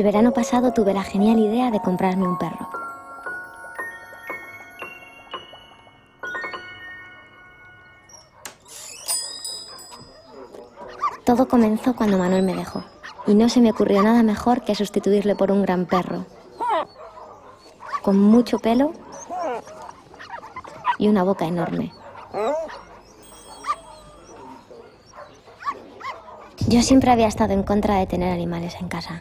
El verano pasado tuve la genial idea de comprarme un perro. Todo comenzó cuando Manuel me dejó, y no se me ocurrió nada mejor que sustituirle por un gran perro, con mucho pelo y una boca enorme. Yo siempre había estado en contra de tener animales en casa.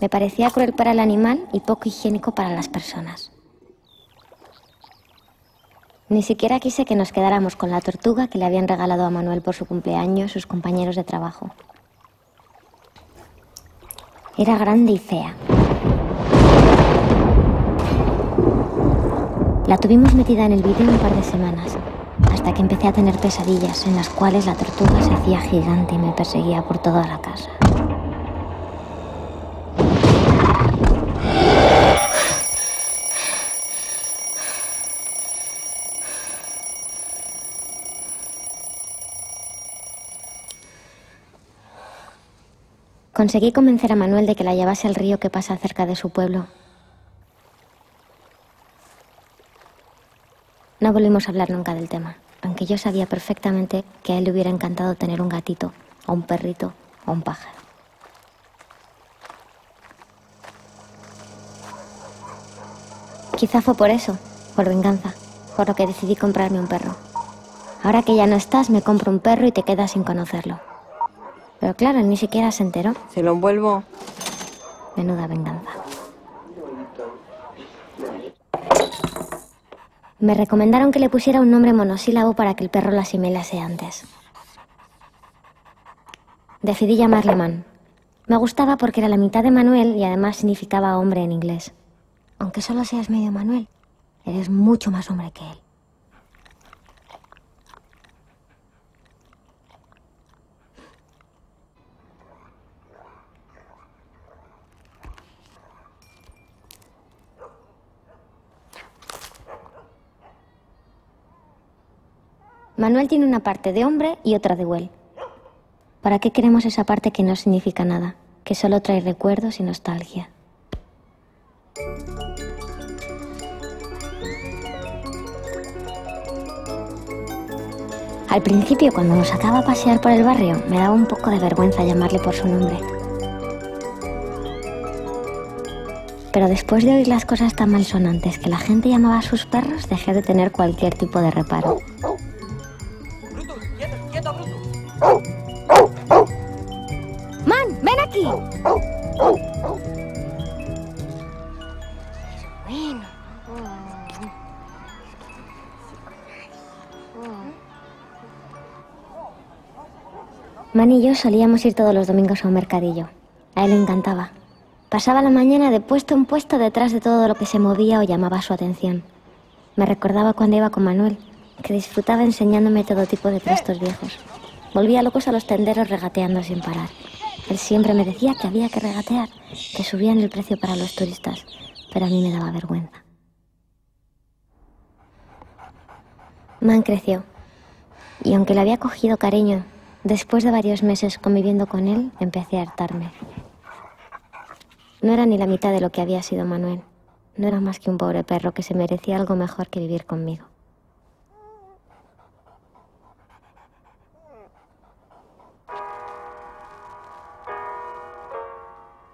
Me parecía cruel para el animal y poco higiénico para las personas. Ni siquiera quise que nos quedáramos con la tortuga que le habían regalado a Manuel por su cumpleaños sus compañeros de trabajo. Era grande y fea. La tuvimos metida en el vídeo un par de semanas, hasta que empecé a tener pesadillas en las cuales la tortuga se hacía gigante y me perseguía por toda la casa. Conseguí convencer a Manuel de que la llevase al río que pasa cerca de su pueblo. No volvimos a hablar nunca del tema, aunque yo sabía perfectamente que a él le hubiera encantado tener un gatito, o un perrito, o un pájaro. Quizá fue por eso, por venganza, por lo que decidí comprarme un perro. Ahora que ya no estás, me compro un perro y te quedas sin conocerlo. Pero claro, ni siquiera se enteró. Se lo envuelvo. Menuda venganza. Me recomendaron que le pusiera un nombre monosílabo para que el perro la asimilase antes. Decidí llamarle Man. Me gustaba porque era la mitad de Manuel y además significaba hombre en inglés. Aunque solo seas medio Manuel, eres mucho más hombre que él. Manuel tiene una parte de hombre y otra de Well. ¿Para qué queremos esa parte que no significa nada, que solo trae recuerdos y nostalgia? Al principio, cuando nos sacaba a pasear por el barrio, me daba un poco de vergüenza llamarle por su nombre. Pero después de oír las cosas tan malsonantes que la gente llamaba a sus perros, dejé de tener cualquier tipo de reparo. Man y yo solíamos ir todos los domingos a un mercadillo. A él le encantaba. Pasaba la mañana de puesto en puesto detrás de todo lo que se movía o llamaba su atención. Me recordaba cuando iba con Manuel, que disfrutaba enseñándome todo tipo de trastos viejos. Volvía locos a los tenderos regateando sin parar. Él siempre me decía que había que regatear, que subían el precio para los turistas, pero a mí me daba vergüenza. Man creció, y aunque le había cogido cariño, después de varios meses conviviendo con él, empecé a hartarme. No era ni la mitad de lo que había sido Manuel. No era más que un pobre perro que se merecía algo mejor que vivir conmigo.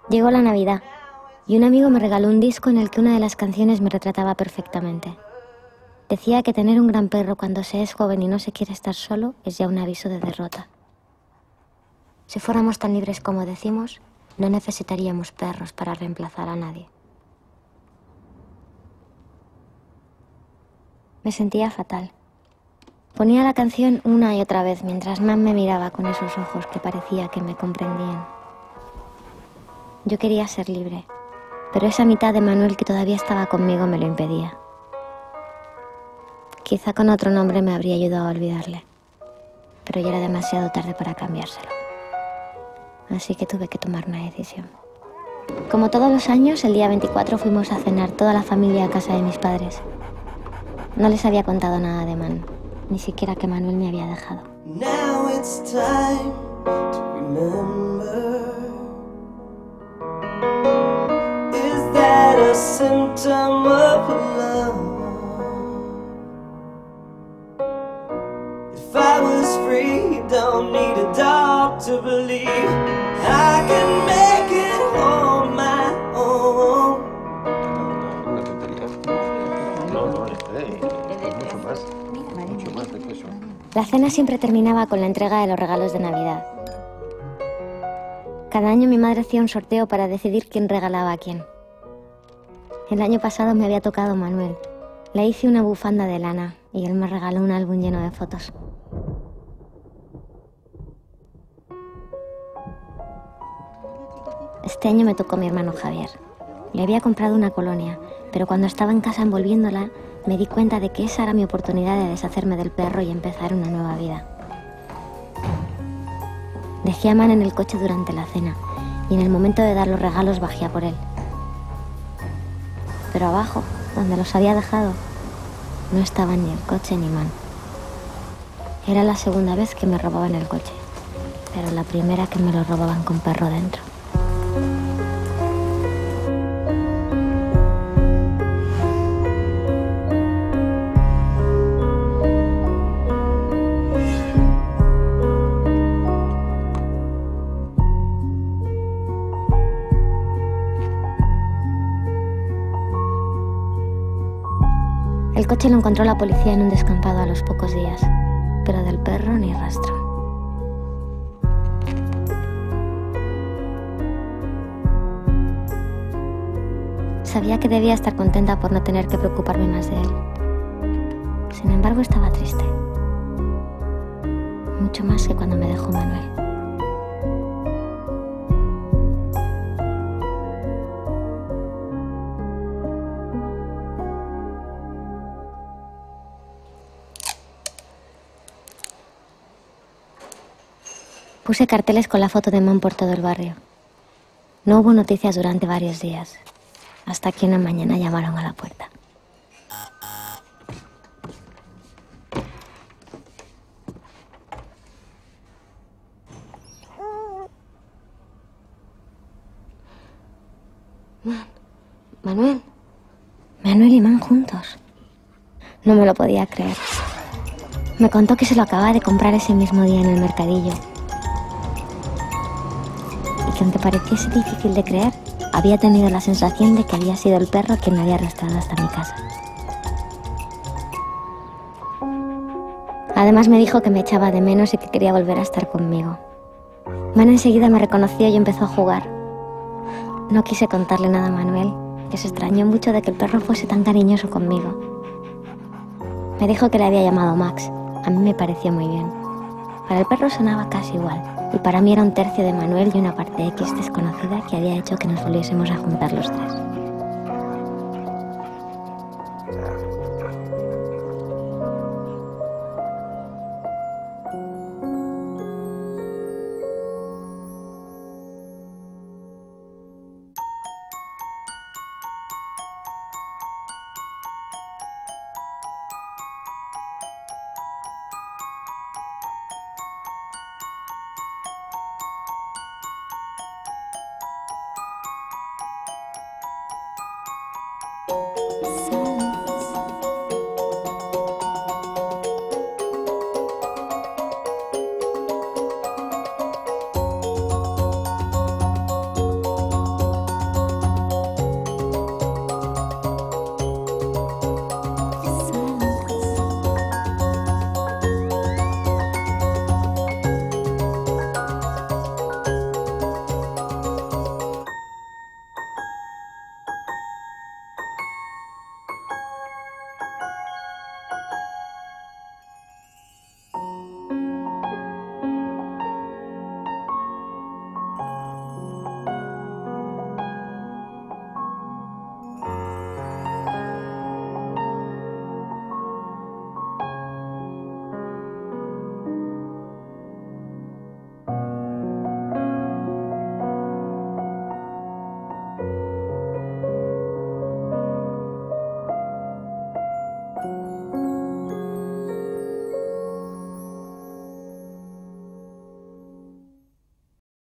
Llegó la Navidad y un amigo me regaló un disco en el que una de las canciones me retrataba perfectamente. Decía que tener un gran perro cuando se es joven y no se quiere estar solo es ya un aviso de derrota. Si fuéramos tan libres como decimos, no necesitaríamos perros para reemplazar a nadie. Me sentía fatal. Ponía la canción una y otra vez mientras Mam me miraba con esos ojos que parecía que me comprendían. Yo quería ser libre, pero esa mitad de Manuel que todavía estaba conmigo me lo impedía. Quizá con otro nombre me habría ayudado a olvidarle, pero ya era demasiado tarde para cambiárselo. Así que tuve que tomar una decisión. Como todos los años, el día 24 fuimos a cenar toda la familia a casa de mis padres. No les había contado nada de Man. ni siquiera que Manuel me había dejado. Now it's time to remember. Is that a symptom of love? If I was free, don't need a dog to believe La cena siempre terminaba con la entrega de los regalos de Navidad. Cada año mi madre hacía un sorteo para decidir quién regalaba a quién. El año pasado me había tocado Manuel. Le hice una bufanda de lana y él me regaló un álbum lleno de fotos. Este año me tocó mi hermano Javier. Le había comprado una colonia, pero cuando estaba en casa envolviéndola, me di cuenta de que esa era mi oportunidad de deshacerme del perro y empezar una nueva vida. Dejé a Man en el coche durante la cena y en el momento de dar los regalos bajé por él. Pero abajo, donde los había dejado, no estaban ni el coche ni Man. Era la segunda vez que me robaban el coche, pero la primera que me lo robaban con perro dentro. El coche lo encontró la policía en un descampado a los pocos días, pero del perro ni rastro. Sabía que debía estar contenta por no tener que preocuparme más de él. Sin embargo, estaba triste. Mucho más que cuando me dejó Manuel. Puse carteles con la foto de Man por todo el barrio. No hubo noticias durante varios días, hasta que una mañana llamaron a la puerta. Man, Manuel. Manuel y Man juntos. No me lo podía creer. Me contó que se lo acababa de comprar ese mismo día en el mercadillo. Aunque pareciese difícil de creer, había tenido la sensación de que había sido el perro quien me había arrastrado hasta mi casa. Además me dijo que me echaba de menos y que quería volver a estar conmigo. Man enseguida me reconoció y empezó a jugar. No quise contarle nada a Manuel, que se extrañó mucho de que el perro fuese tan cariñoso conmigo. Me dijo que le había llamado Max. A mí me pareció muy bien. Para el perro sonaba casi igual, y para mí era un tercio de Manuel y una parte X desconocida que había hecho que nos volviésemos a juntar los tres.